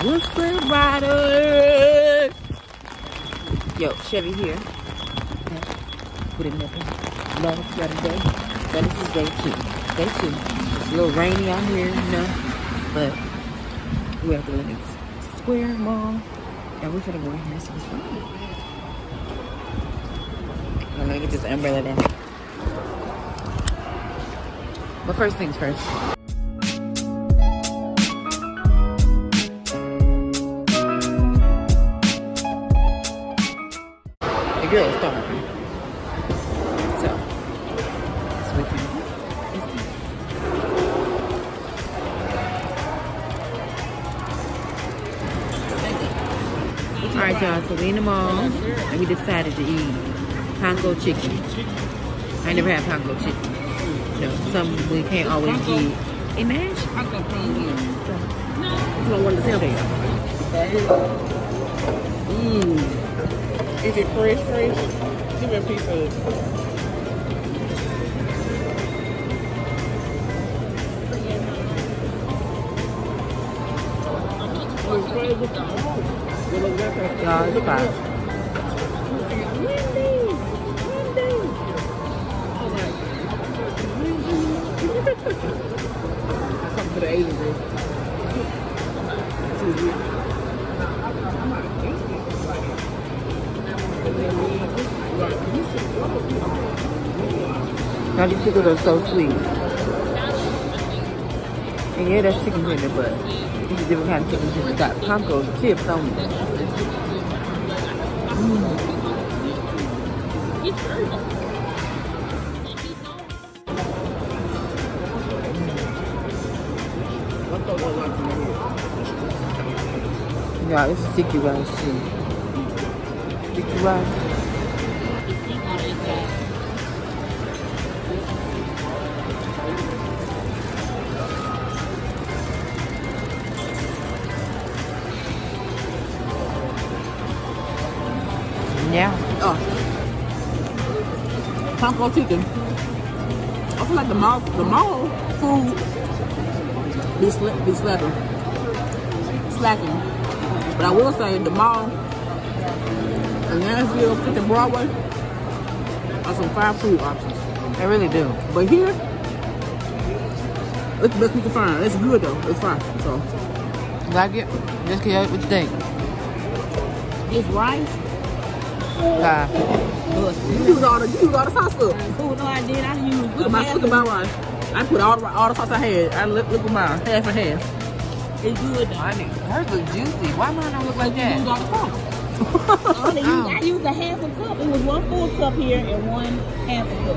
What's good, riders? Yo, Chevy here. Put it in there. Love the other day. So this is day two. Day two. It's a little rainy out here, you know. But we're the Lenox Square Mall. And we're gonna go in here see what's going. I'm gonna get this umbrella down. But first things first. The girl starving. So, it's with. It's me. All right, y'all. So we in the mall, and we decided to eat panko chicken. I never had panko chicken. You know, some we can't always get. Hey, man, That's what I wanted to sample. Mmm. Is it fresh, fresh? Give me a piece of it. y'all, it's fine. Something to the Asian. Now these pickles are so sweet. And yeah, that's chicken tender, but it's a different kind of chicken tender. It's got panko chips on it. Mm. Yeah, it's sticky rice too. Sticky rice. Taco chicken. I feel like the mall, the mall food be, sla- be slacking. Slacking. But I will say the mall in Nashville, 50 Broadway are some fine food options. I really do. But here, it's the best we can find. It's good though. It's fine. So Like it? Just what you think? this rice, Uh, you use all the you use all the sauce up. Oh no, I did. I used Look at my look at my rice. I put all the all the sauce I had. I look look at mine, half and half. It's good though. I need, hers look juicy. Why mine don't look like Use that? all the sauce. I only used, I used a half a cup. It was one full cup here and one half a cup.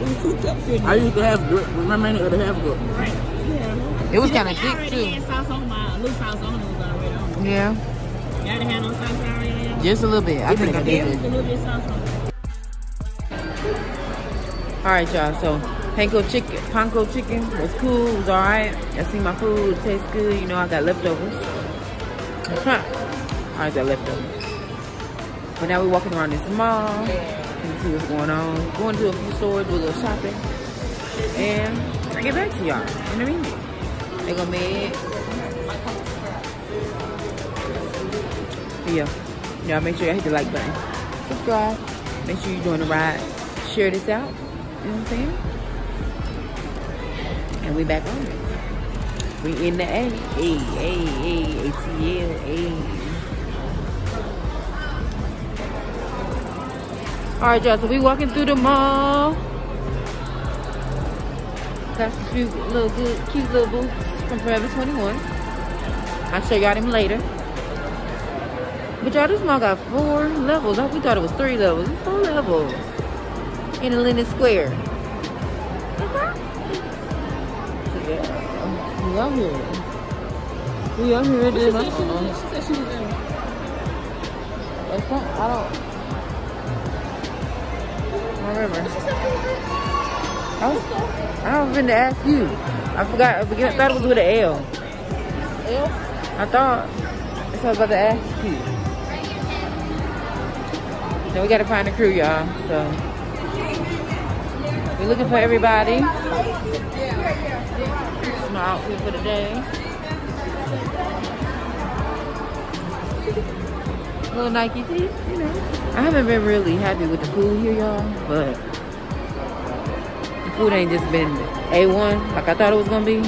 It was two cups here. I used to have the remaining of the half a cup. Right. Yeah. It was kind of I thick already too. had sauce on my little sauce on it was already on. Yeah, Y'all didn't have no sauce already on y'all? Just a little bit. I think I did it. All right, y'all. So panko chicken, panko chicken was cool. It was all right. I see my food. Tastes good. You know, I got leftovers. Huh. I got leftovers. But now we're walking around this mall and see what's going on. Going to a few stores, do a little shopping, and I get back to y'all in a minute. They gonna make. Yeah. Y'all make sure y'all hit the like button. Subscribe. Make sure you're doing the right. Share this out. You know what I'm saying? And we back on it. We in the A. A, A, A, ATL, A. Alright, y'all, so we walking through the mall. Got some few little good, cute little boots from Forever 21. I'll show y'all them later. But y'all, this mall got four levels. I- We thought it was three levels. It's four levels. In the Lenox Square. So, yeah, we out here. We out here at this. She said she was in. It's not, I don't. I don't remember. I was, I going to ask you. I forgot. I forget- thought it was with an L. L? I thought. That's what I was about to ask you. Now we gotta find a crew, y'all. So we're looking for everybody. This is my outfit for the day. little Nike tee, you know. I haven't been really happy with the food here, y'all, but the food ain't just been A1 like I thought it was gonna be.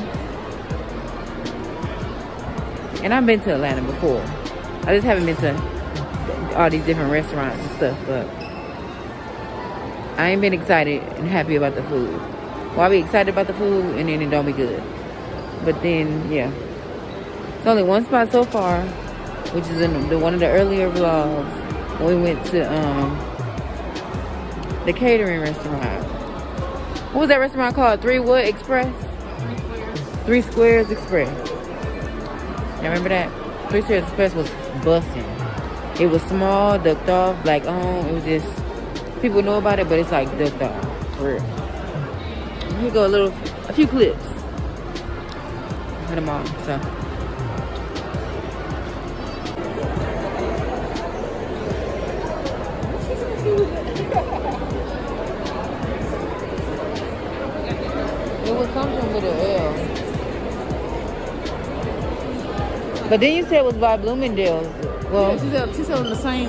And I've been to Atlanta before. I just haven't been to all these different restaurants and stuff, but I ain't been excited and happy about the food. I be excited about the food and then it don't be good. But then, yeah. It's only one spot so far, which is in the, one of the earlier vlogs. We went to um, the catering restaurant. What was that restaurant called? Three Wood Express? Three Squares Express. You remember that? Three Squares Express was busting. It was small, ducked off, like um, it was just people know about it, but it's like ducked off. For real. Here go a little, a few clips. Put them on. So. It was something with an L. But then you said it was by Bloomingdale's. Well, Yeah, she's, up, she's on the same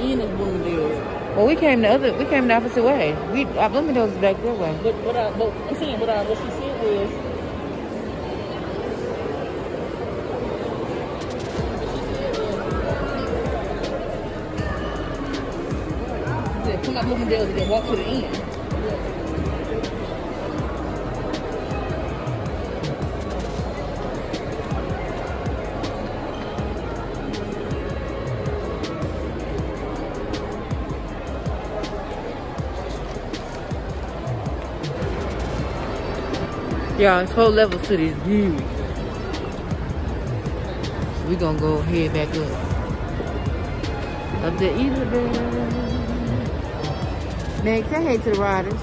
end as Bloomingdale's. well, we came the other, we came the opposite way. We, our Bloomingdale's is back that way. But what I, but I'm saying what I, what she said was. Uh, Come out Bloomingdale's and then walk to the end. Yeah, it's four levels to this view. We gonna go head back up. Up to Elizabeth. Meg, say hey to the riders.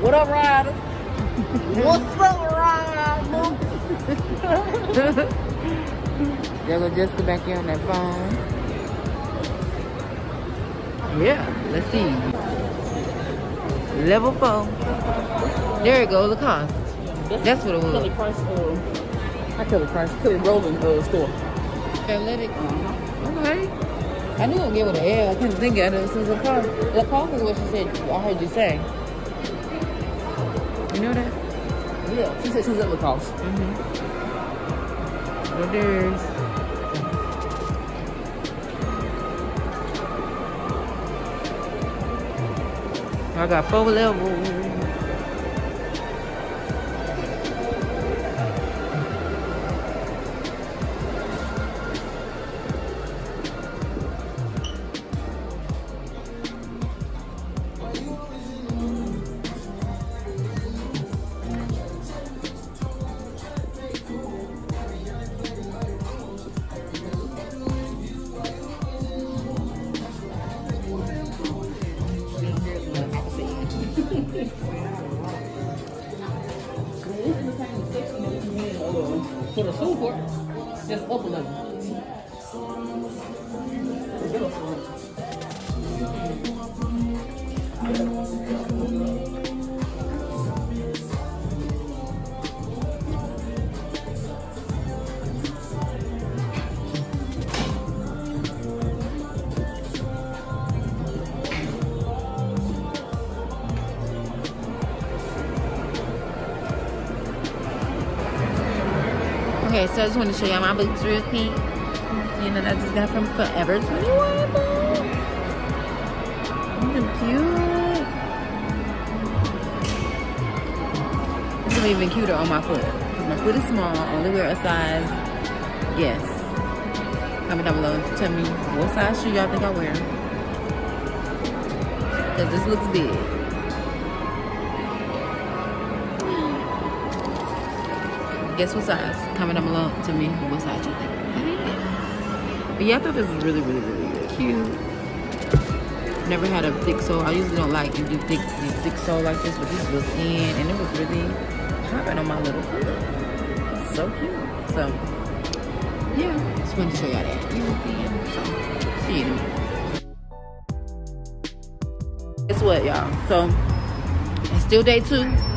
What up, riders? What's up, Ryder? There go Jessica back here on that phone. Yeah, let's see. Level four. There you go, Lacoste. That's what it was. Kelly Price, uh, not Kelly Price, Kelly Rowland uh, store. Athletics. Okay. I knew I'd get with an L. I couldn't think of it since Lacoste. Lacoste is what she said. I heard you say. You know that? Yeah, she said she was at Lacoste. Mm-hmm. Well, there's. I got four levels. Just up a Okay, so I just want to show y'all my boots real quick. You know, that I just got from Forever 21. They're cute. This is even cuter on my foot. My foot is small. Only wear a size. Yes. Comment down below. Tell me what size shoe y'all think I wear. Cause this looks big. Guess what size? Comment down below. to me what size you think it is. But yeah, I thought this was really, really, really cute. Never had a thick sole. I usually don't like to do thick, these thick sole like this, but this was in, and it was really popping on my little foot. So cute. So yeah, just wanted to show y'all that. You so see you in a minute. Guess what, y'all? So it's still day two.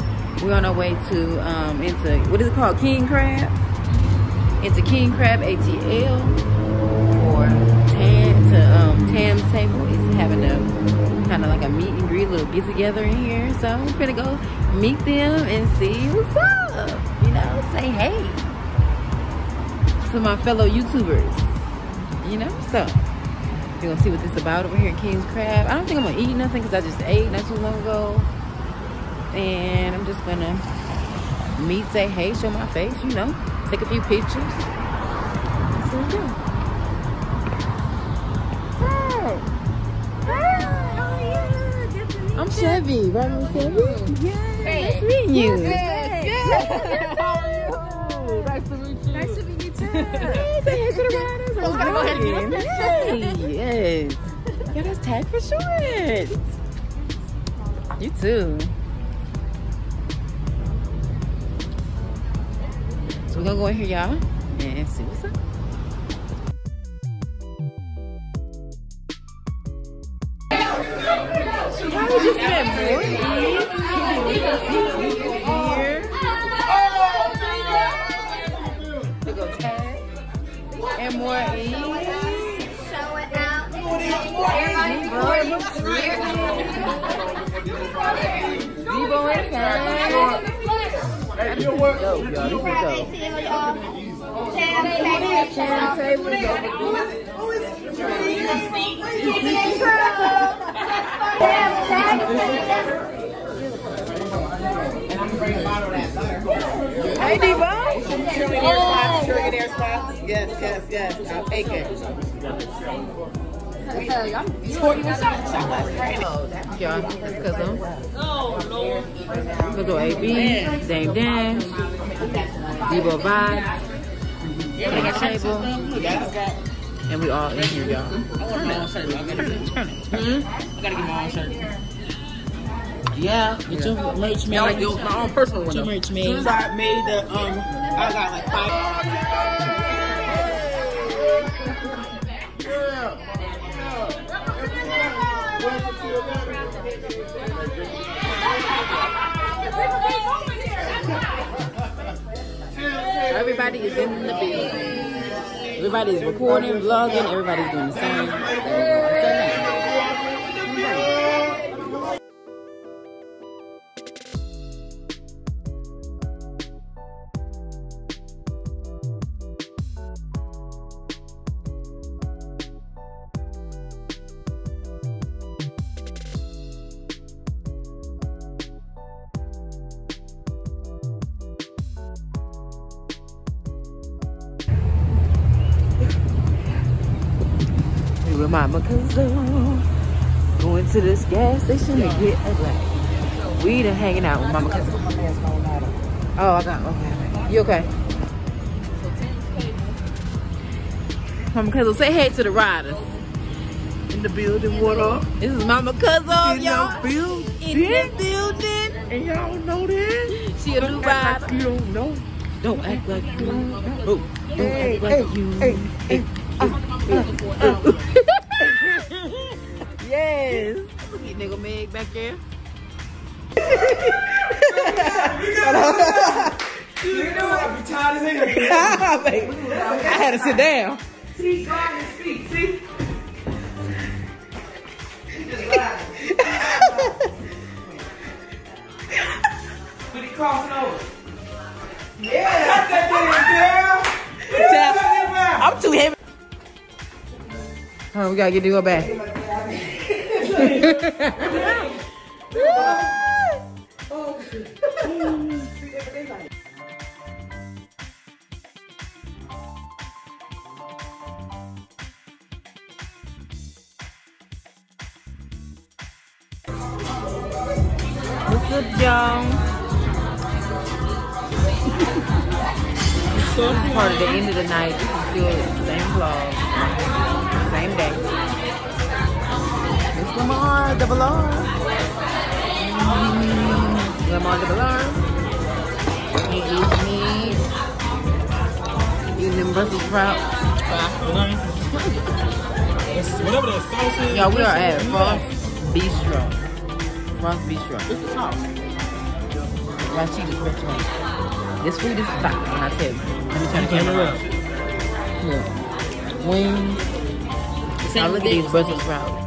We're on our way to um into what is it called? King Crab. Into King Crab ATL. Tam to um, Tam's table. He's having a kind of like a meet and greet, little get together in here. So I'm gonna go meet them and see what's up. You know, say hey to my fellow YouTubers. You know, so we're gonna see what this is about over here at King's Crab. I don't think I'm gonna eat nothing because I just ate not too long ago. And I'm just gonna meet, say hey, show my face, you know, take a few pictures. That's what we do. I'm Chevy, right? I'm Chevy. Yeah, nice meeting you. How are you? Nice to meet you. Nice to meet you too. Hey, say hey to the riders. I was gonna go ahead and get Hey, yes. Yeah, us tag for short. You too. We're gonna go in here, y'all, and see what's up. Why we just met more here? We go tag and more eats. Show it out. Debo and tag. Yo, y'all, this is dope. Chan table is over Hey, Debo. Yes, yes, yes. I'll take it. Y'all, that's Cuzzo. Cuzzo AB, Dame Dash, Debo Vibes, King Table, and we all in here, y'all. I gotta get my own shirt. Yeah, get your merch made. Like your, my own personal one. Your merch made. as I made the um, I got like five. Everybody is in the building. Everybody's recording, vlogging, everybody's doing the same. Mama Cuzzo. Going to this gas station to get a glass. We done hanging out with Mama Cuzzo. Oh, I got okay. You okay? Mama Cuzzo, say hey to the riders. In the building, what up? This is Mama In y'all. building. In the building. And y'all know that? She a new rider. you don't know. Don't act like you don't know. Don't Hey, act like hey, you. hey, hey. Yes. Look at nigga Meg back there. I had to sit down. See God and speak. See. What he crossing over? Yeah. Cut that damn girl. I'm too heavy. Oh, we gotta get to go back. What's up, y'all? This is part of the end of the night. This is still the same vlog. Same day. Lamar, double R. Mm, Lamar, double R. He gives me eating them Brussels sprouts. Whatever that sauce is. Y'all, we are at Frost Bistro. Frost Bistro. This is hot. Las Chicas restaurant. This food is fire when I tell you. Let me turn the camera around. Look. wings. Now look at these Brussels sprouts.